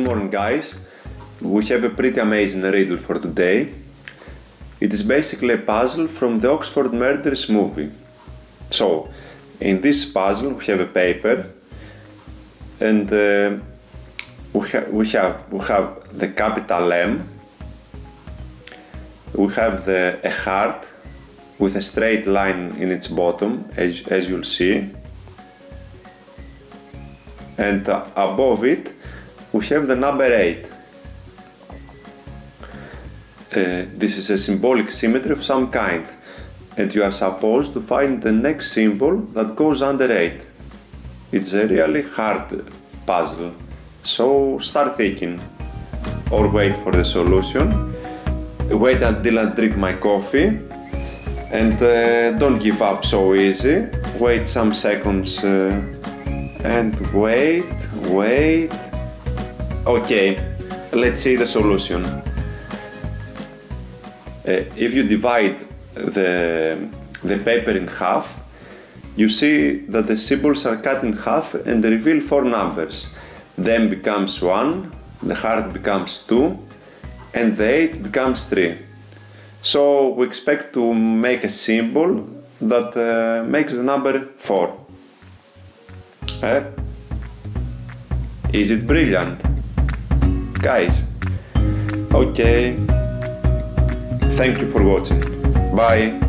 morning, guys. We have a pretty amazing riddle for today. It is basically a puzzle from the Oxford Murders movie. So, in this puzzle, we have a paper, and uh, we, ha- we have we have the capital M. We have the a heart with a straight line in its bottom, as, as you'll see. And uh, above it, we have the number 8. Uh, this is a symbolic symmetry of some kind, and you are supposed to find the next symbol that goes under 8. It's a really hard puzzle, so start thinking or wait for the solution. Wait until I drink my coffee and uh, don't give up so easy. Wait some seconds uh, and wait, wait. Okay, let's see the solution. Uh, if you divide the, the paper in half, you see that the symbols are cut in half and reveal four numbers. The M becomes 1, the heart becomes 2, and the 8 becomes 3. So we expect to make a symbol that uh, makes the number 4. Eh? Is it brilliant? Guys, okay. Thank you for watching. Bye.